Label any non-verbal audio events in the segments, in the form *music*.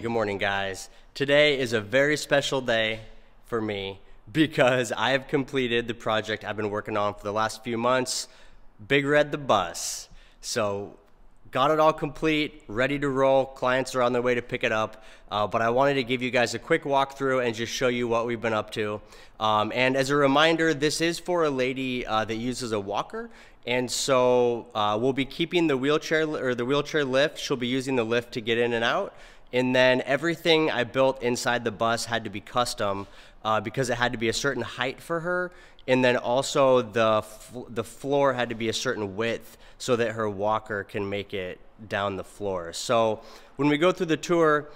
Good morning, guys. Today is a very special day for me because I have completed the project I've been working on for the last few months Big Red the Bus. So, got it all complete, ready to roll. Clients are on their way to pick it up. Uh, but I wanted to give you guys a quick walkthrough and just show you what we've been up to. Um, and as a reminder, this is for a lady uh, that uses a walker. And so uh, we'll be keeping the wheelchair or the wheelchair lift. She'll be using the lift to get in and out. And then everything I built inside the bus had to be custom uh, because it had to be a certain height for her. And then also the, the floor had to be a certain width so that her walker can make it down the floor. So when we go through the tour,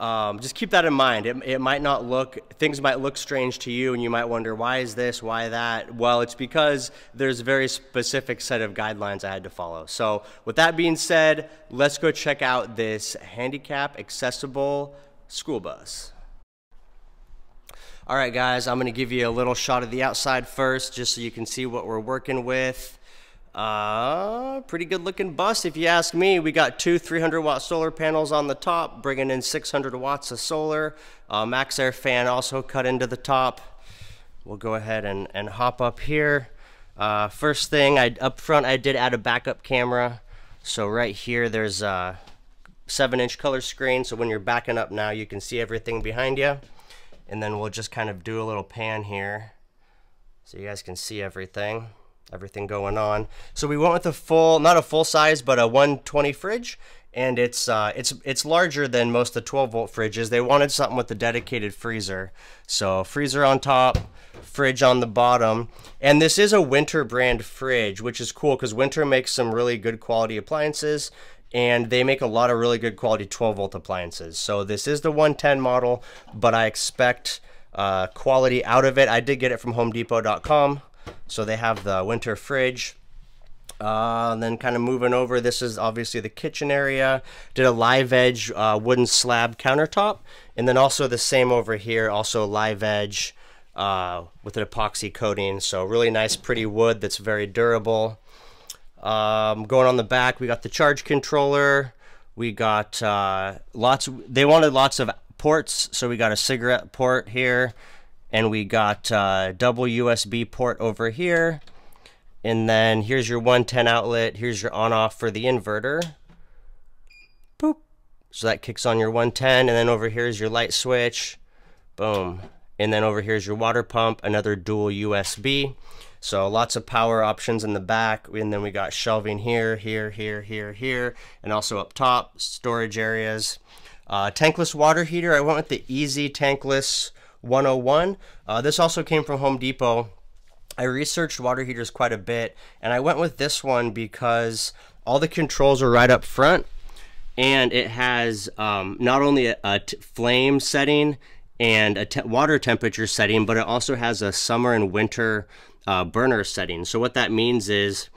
um, just keep that in mind. It, it might not look, things might look strange to you and you might wonder, why is this, why that? Well, it's because there's a very specific set of guidelines I had to follow. So with that being said, let's go check out this handicap accessible school bus. All right, guys, I'm gonna give you a little shot of the outside first, just so you can see what we're working with. Uh, pretty good looking bus if you ask me. We got two 300 watt solar panels on the top, bringing in 600 watts of solar. Uh, MaxxAir fan also cut into the top. We'll go ahead and, and hop up here. Uh, first thing, I up front I did add a backup camera. So right here there's a 7 inch color screen. So when you're backing up now you can see everything behind you. And then we'll just kind of do a little pan here so you guys can see everything everything going on. So we went with a full, not a full size, but a 120 fridge. And it's uh, it's it's larger than most of the 12 volt fridges. They wanted something with a dedicated freezer. So freezer on top, fridge on the bottom. And this is a Whynter brand fridge, which is cool because Whynter makes some really good quality appliances and they make a lot of really good quality 12 volt appliances. So this is the 110 model, but I expect uh, quality out of it. I did get it from HomeDepot.com. So they have the Whynter fridge. Uh, and then kind of moving over, this is obviously the kitchen area. Did a live edge uh, wooden slab countertop. And then also the same over here, also live edge uh, with an epoxy coating. So really nice, pretty wood that's very durable. Um, going on the back, we got the charge controller. We got uh, lots, they wanted lots of ports. So we got a cigarette port here and we got uh, double USB port over here. And then here's your 110 outlet. Here's your on off for the inverter. Boop. So that kicks on your 110. And then over here is your light switch. Boom. And then over here is your water pump, another dual USB. So lots of power options in the back. And then we got shelving here, here, here, here, here, and also up top, storage areas. Uh, tankless water heater. I went with the Easy Tankless 101. Uh, this also came from Home Depot. I researched water heaters quite a bit, and I went with this one because all the controls are right up front, and it has um, not only a, flame setting and a te water temperature setting, but it also has a summer and winter uh, burner setting. So what that means is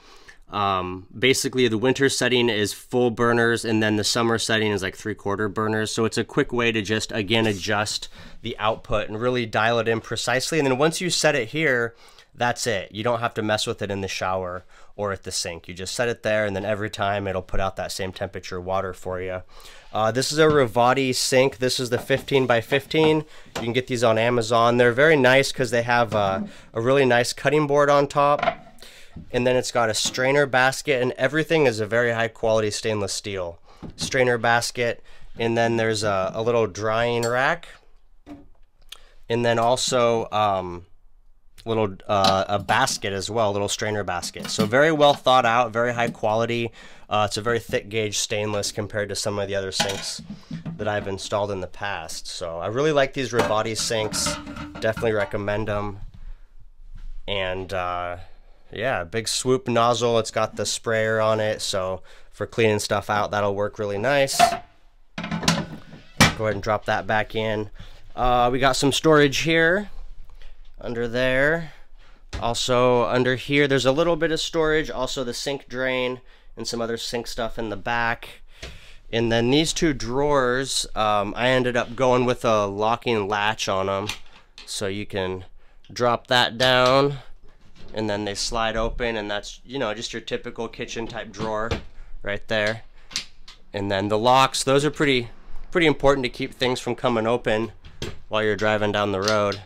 um, basically, the winter setting is full burners, and then the summer setting is like three quarter burners. So it's a quick way to just again adjust the output and really dial it in precisely. And then once you set it here, that's it. You don't have to mess with it in the shower or at the sink. You just set it there, and then every time it'll put out that same temperature water for you. Uh, this is a Ruvati sink. This is the 15 by 15. You can get these on Amazon. They're very nice because they have uh, a really nice cutting board on top and then it's got a strainer basket and everything is a very high quality stainless steel strainer basket and then there's a, a little drying rack and then also um, little uh, a basket as well, little strainer basket. So very well thought out, very high quality. Uh, it's a very thick gauge stainless compared to some of the other sinks that I've installed in the past. So I really like these Ruvati sinks. Definitely recommend them. And uh, yeah, big swoop nozzle. It's got the sprayer on it, so for cleaning stuff out, that'll work really nice. Go ahead and drop that back in. Uh, we got some storage here, under there. Also under here, there's a little bit of storage. Also the sink drain and some other sink stuff in the back. And then these two drawers, um, I ended up going with a locking latch on them. So you can drop that down and then they slide open and that's you know just your typical kitchen type drawer right there and then the locks those are pretty pretty important to keep things from coming open while you're driving down the road.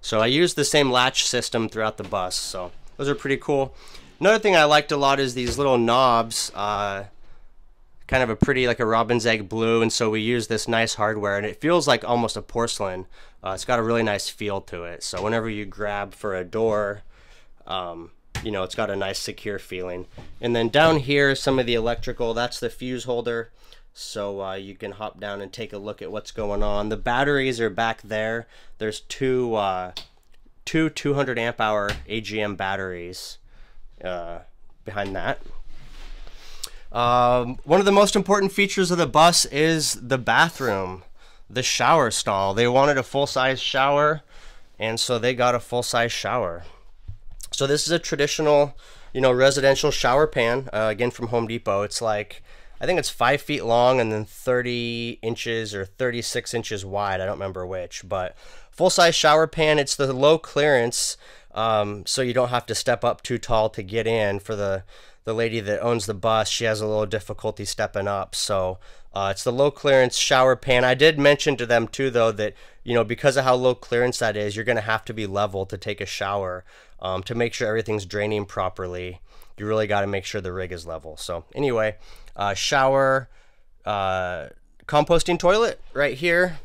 So I use the same latch system throughout the bus. So those are pretty cool. Another thing I liked a lot is these little knobs. Uh, kind of a pretty like a robin's egg blue and so we use this nice hardware and it feels like almost a porcelain uh, it's got a really nice feel to it so whenever you grab for a door um, you know it's got a nice secure feeling. And then down here some of the electrical that's the fuse holder. So uh, you can hop down and take a look at what's going on. The batteries are back there. There's two uh, two 200 amp hour AGM batteries uh, behind that. Um, one of the most important features of the bus is the bathroom, the shower stall. They wanted a full-size shower, and so they got a full-size shower. So this is a traditional, you know, residential shower pan, uh, again from Home Depot. It's like, I think it's five feet long and then 30 inches or 36 inches wide. I don't remember which, but full-size shower pan. It's the low clearance, um, so you don't have to step up too tall to get in for the the lady that owns the bus, she has a little difficulty stepping up. So uh, it's the low clearance shower pan. I did mention to them too, though, that you know because of how low clearance that is, you're going to have to be level to take a shower um, to make sure everything's draining properly. You really got to make sure the rig is level. So anyway, uh, shower, uh, composting toilet right here.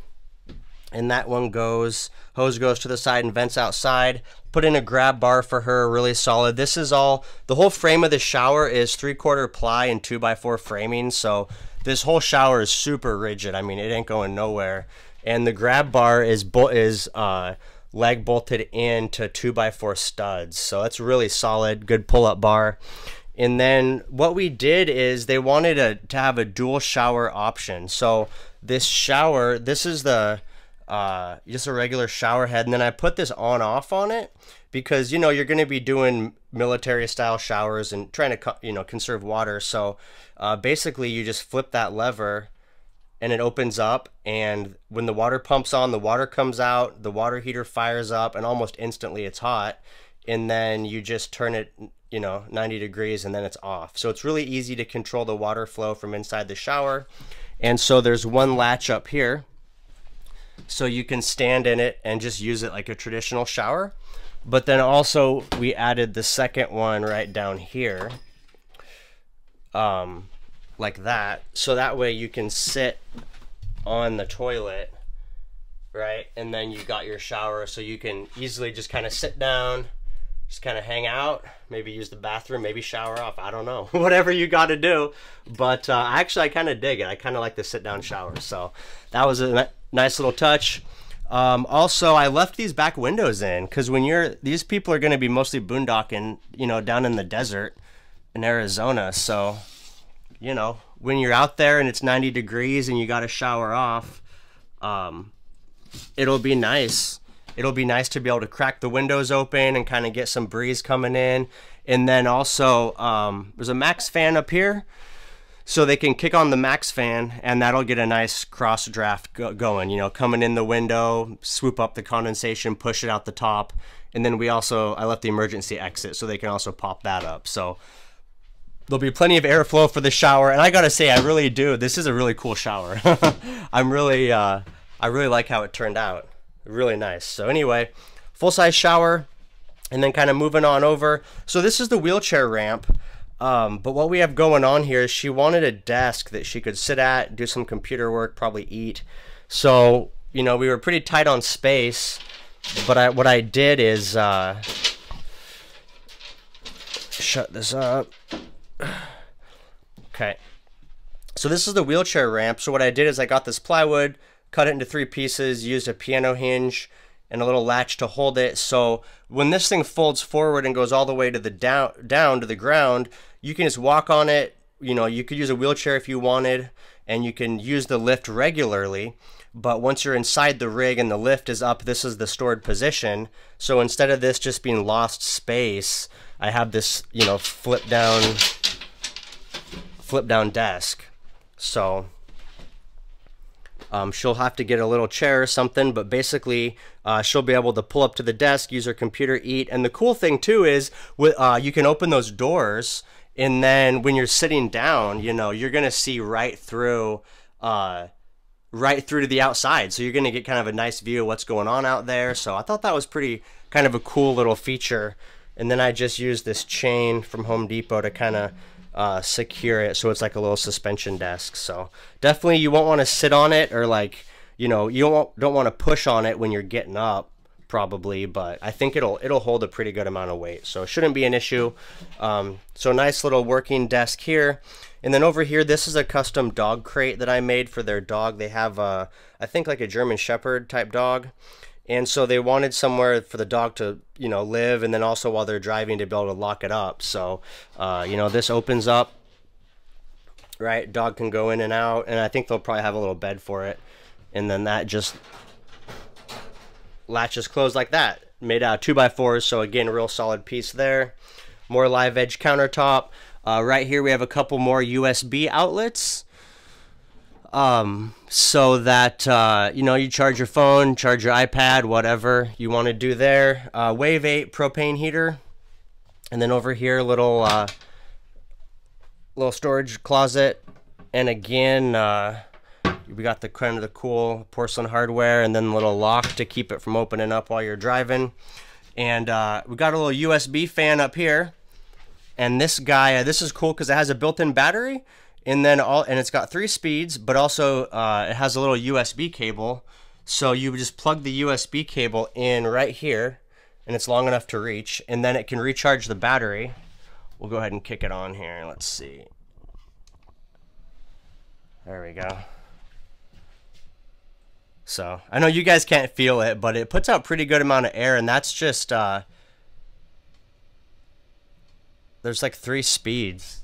And that one goes hose goes to the side and vents outside. Put in a grab bar for her really solid. This is all the whole frame of the shower is three quarter ply and two by four framing. So this whole shower is super rigid. I mean it ain't going nowhere. And the grab bar is is uh, leg bolted into two by four studs so that's really solid good pull up bar and then what we did is they wanted a, to have a dual shower option so this shower this is the uh, just a regular shower head. And then I put this on off on it because, you know, you're going to be doing military style showers and trying to, you know, conserve water. So uh, basically you just flip that lever and it opens up and when the water pumps on the water comes out the water heater fires up and almost instantly it's hot and then you just turn it you know 90 degrees and then it's off. So it's really easy to control the water flow from inside the shower. And so there's one latch up here so you can stand in it and just use it like a traditional shower. But then also we added the second one right down here, um, like that. So that way you can sit on the toilet, right? And then you got your shower so you can easily just kind of sit down, just kind of hang out, maybe use the bathroom, maybe shower off. I don't know, *laughs* whatever you got to do. But uh, actually, I kind of dig it. I kind of like the sit down shower. So that was a nice little touch. Um, also, I left these back windows in because when you're these people are going to be mostly boondocking, you know, down in the desert in Arizona. So, you know, when you're out there and it's 90 degrees and you got to shower off, um, it'll be nice. It'll be nice to be able to crack the windows open and kind of get some breeze coming in. And then also, um, there's a max fan up here so they can kick on the max fan and that'll get a nice cross draft go going you know coming in the window swoop up the condensation push it out the top and then we also i left the emergency exit so they can also pop that up so there'll be plenty of airflow for the shower and i gotta say i really do this is a really cool shower *laughs* i'm really uh, i really like how it turned out really nice so anyway full size shower and then kind of moving on over so this is the wheelchair ramp um, but what we have going on here is she wanted a desk that she could sit at, do some computer work, probably eat. So, you know, we were pretty tight on space. But I, what I did is uh, shut this up. *sighs* Okay. So this is the wheelchair ramp. So what I did is I got this plywood, cut it into three pieces, used a piano hinge, and a little latch to hold it. So when this thing folds forward and goes all the way to the down down to the ground, you can just walk on it. You know, you could use a wheelchair if you wanted, and you can use the lift regularly. But once you're inside the rig and the lift is up, this is the stored position. So instead of this just being lost space, I have this, you know, flip down, flip down desk. So um, she'll have to get a little chair or something, but basically uh, she'll be able to pull up to the desk, use her computer, eat. And the cool thing too is uh, you can open those doors, and then when you're sitting down, you know you're gonna see right through. Uh, right through to the outside. So you're going to get kind of a nice view of what's going on out there. So I thought that was pretty kind of a cool little feature. And then I just used this chain from Home Depot to kind of uh, secure it so it's like a little suspension desk. So definitely you won't want to sit on it or like, you know, you don't, don't want to push on it when you're getting up probably, but I think it'll it'll hold a pretty good amount of weight, so it shouldn't be an issue. Um, so nice little working desk here, and then over here, this is a custom dog crate that I made for their dog. They have a, I think like a German Shepherd type dog, and so they wanted somewhere for the dog to you know live, and then also while they're driving to be able to lock it up. So uh, you know this opens up, right? Dog can go in and out, and I think they'll probably have a little bed for it, and then that just latches closed like that. Made out of 2x4s, so again, real solid piece there. More live edge countertop. Uh, right here, we have a couple more USB outlets. Um, so that, uh, you know, you charge your phone, charge your iPad, whatever you want to do there. Uh, Wave 8 propane heater. And then over here, little, uh, little storage closet. And again, uh, we got the kind of the cool porcelain hardware and then little lock to keep it from opening up while you're driving. And uh, we got a little USB fan up here. And this guy, uh, this is cool because it has a built-in battery, and then all, and it's got three speeds, but also uh, it has a little USB cable. So you just plug the USB cable in right here, and it's long enough to reach, and then it can recharge the battery. We'll go ahead and kick it on here. Let's see. There we go. So I know you guys can't feel it, but it puts out pretty good amount of air, and that's just uh, there's like three speeds.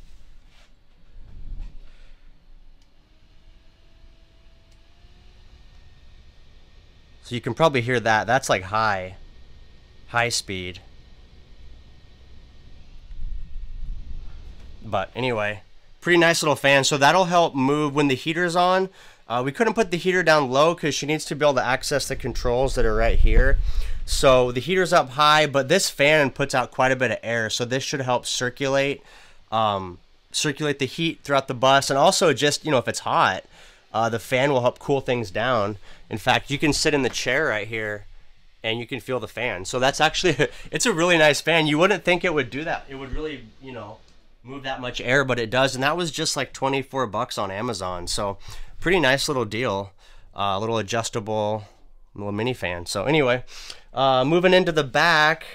So you can probably hear that. That's like high, high speed. But anyway, pretty nice little fan. So that'll help move when the heater's on. Uh, we couldn't put the heater down low because she needs to be able to access the controls that are right here. So the heater's up high, but this fan puts out quite a bit of air. So this should help circulate, um, circulate the heat throughout the bus. And also just, you know, if it's hot, uh, the fan will help cool things down. In fact, you can sit in the chair right here and you can feel the fan. So that's actually, *laughs* it's a really nice fan. You wouldn't think it would do that. It would really, you know, move that much air, but it does. And that was just like 24 bucks on Amazon. So pretty nice little deal. A uh, little adjustable little mini fan. So anyway, uh, moving into the back,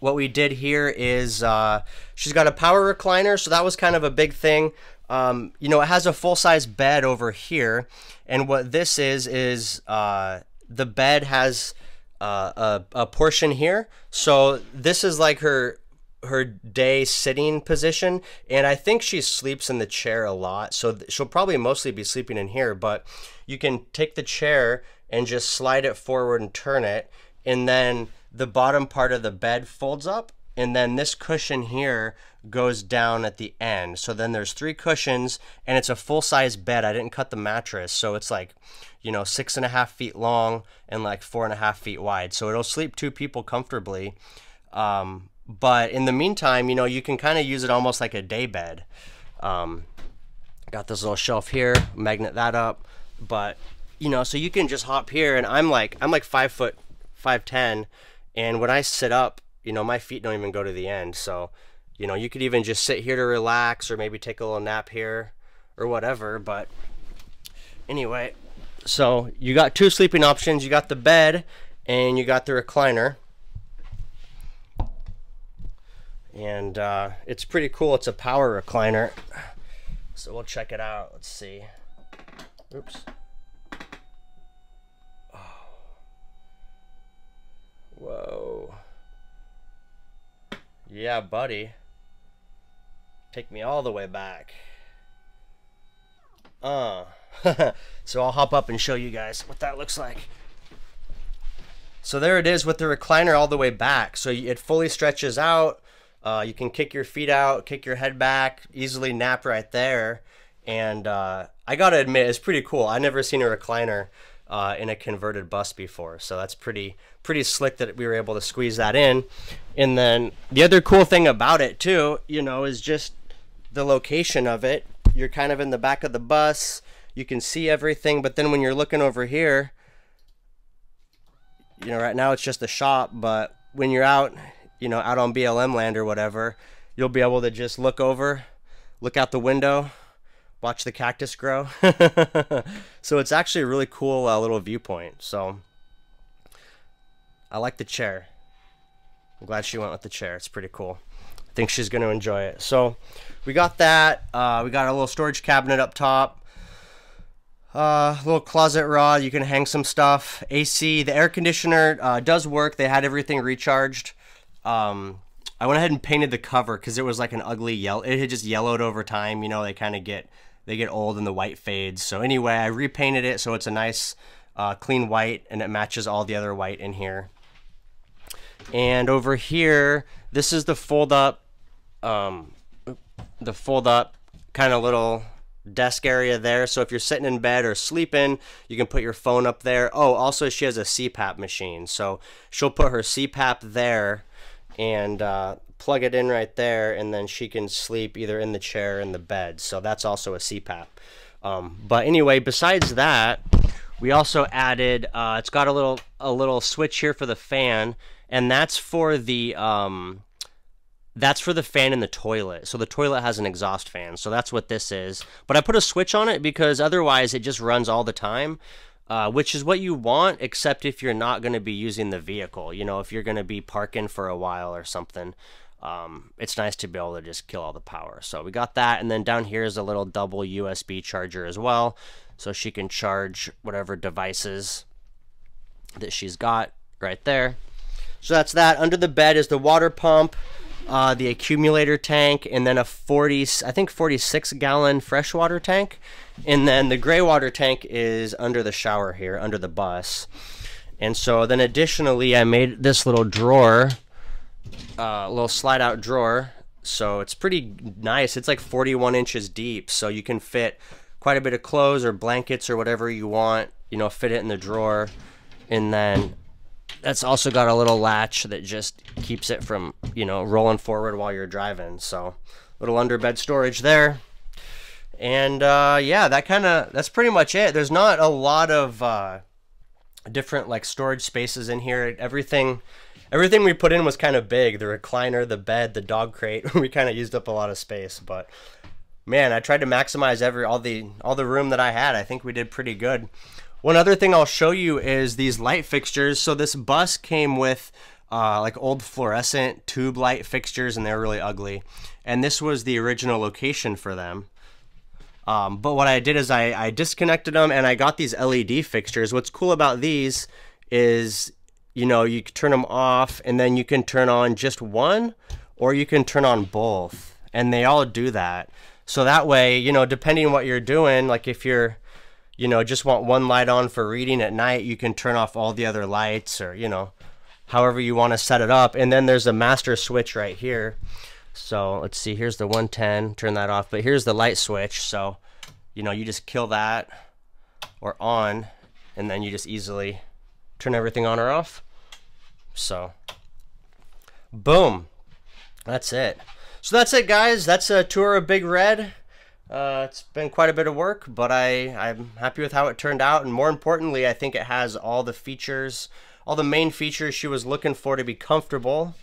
what we did here is uh, she's got a power recliner. So that was kind of a big thing. Um, you know, it has a full-size bed over here. And what this is, is uh, the bed has uh, a, a portion here. So this is like her her day sitting position and i think she sleeps in the chair a lot so she'll probably mostly be sleeping in here but you can take the chair and just slide it forward and turn it and then the bottom part of the bed folds up and then this cushion here goes down at the end so then there's three cushions and it's a full size bed i didn't cut the mattress so it's like you know six and a half feet long and like four and a half feet wide so it'll sleep two people comfortably um, but in the meantime, you know, you can kind of use it almost like a day bed. Um, got this little shelf here, magnet that up. But, you know, so you can just hop here and I'm like, I'm like five foot, 5'10. And when I sit up, you know, my feet don't even go to the end. So, you know, you could even just sit here to relax or maybe take a little nap here or whatever. But anyway, so you got two sleeping options. You got the bed and you got the recliner and uh, it's pretty cool. It's a power recliner. So we'll check it out. Let's see. Oops. Oh. Whoa. Yeah, buddy. Take me all the way back. Uh. *laughs* so I'll hop up and show you guys what that looks like. So there it is with the recliner all the way back. So it fully stretches out. Uh, you can kick your feet out, kick your head back, easily nap right there. And uh, I gotta admit, it's pretty cool. I never seen a recliner uh, in a converted bus before, so that's pretty pretty slick that we were able to squeeze that in. And then the other cool thing about it too, you know, is just the location of it. You're kind of in the back of the bus. you can see everything. But then when you're looking over here, you know, right now it's just a shop, but when you're out, you know, out on BLM land or whatever, you'll be able to just look over, look out the window, watch the cactus grow. *laughs* so it's actually a really cool uh, little viewpoint. So I like the chair. I'm glad she went with the chair. It's pretty cool. I think she's going to enjoy it. So we got that. Uh, we got a little storage cabinet up top. Uh, little closet rod. You can hang some stuff. AC. The air conditioner uh, does work. They had everything recharged. Um, I went ahead and painted the cover because it was like an ugly yellow. It had just yellowed over time. You know, they kind of get they get old and the white fades. So anyway, I repainted it so it's a nice uh, clean white and it matches all the other white in here. And over here, this is the fold up, um, the fold up kind of little desk area there. So if you're sitting in bed or sleeping, you can put your phone up there. Oh, also she has a CPAP machine. So she'll put her CPAP there and uh, plug it in right there and then she can sleep either in the chair or in the bed. So that's also a CPAP. Um, but anyway, besides that, we also added, uh, it's got a little, a little switch here for the fan and that's for the, um, that's for the fan in the toilet. So the toilet has an exhaust fan. So that's what this is. But I put a switch on it because otherwise it just runs all the time. Uh, which is what you want, except if you're not going to be using the vehicle. You know, if you're going to be parking for a while or something, um, it's nice to be able to just kill all the power. So we got that, and then down here is a little double USB charger as well, so she can charge whatever devices that she's got right there. So that's that. Under the bed is the water pump uh, the accumulator tank, and then a 40, I think 46 gallon freshwater tank. And then the gray water tank is under the shower here, under the bus. And so then additionally, I made this little drawer, uh, little slide out drawer. So it's pretty nice. It's like 41 inches deep. So you can fit quite a bit of clothes or blankets or whatever you want, you know, fit it in the drawer. And then that's also got a little latch that just keeps it from, you know, rolling forward while you're driving. So little underbed storage there. And uh, yeah, that kind of, that's pretty much it. There's not a lot of uh, different like storage spaces in here. Everything, everything we put in was kind of big. The recliner, the bed, the dog crate, *laughs* we kind of used up a lot of space, but man, I tried to maximize every, all the, all the room that I had. I think we did pretty good. One other thing I'll show you is these light fixtures. So this bus came with uh, like old fluorescent tube light fixtures and they're really ugly. And this was the original location for them. Um, but what I did is I, I disconnected them and I got these LED fixtures. What's cool about these is, you know, you can turn them off and then you can turn on just one or you can turn on both. And they all do that. So that way, you know, depending on what you're doing, like if you're you know, just want one light on for reading at night, you can turn off all the other lights or, you know, however you want to set it up. And then there's a master switch right here. So let's see, here's the 110, turn that off. But here's the light switch. So, you know, you just kill that or on, and then you just easily turn everything on or off. So, boom. That's it. So that's it, guys. That's a tour of Big Red. Uh, it's been quite a bit of work, but I, I'm happy with how it turned out. And more importantly, I think it has all the features, all the main features she was looking for to be comfortable.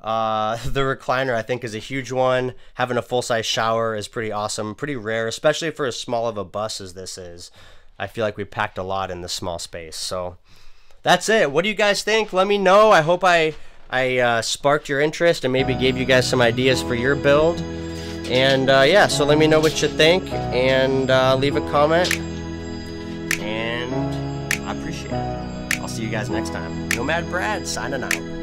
Uh, *laughs* the recliner, I think, is a huge one. Having a full-size shower is pretty awesome, pretty rare, especially for as small of a bus as this is. I feel like we packed a lot in this small space. So that's it. What do you guys think? Let me know. I hope I, I uh, sparked your interest and maybe gave you guys some ideas for your build. And uh, yeah, so let me know what you think and uh, leave a comment. And I appreciate it. I'll see you guys next time. Nomad Brad signing out.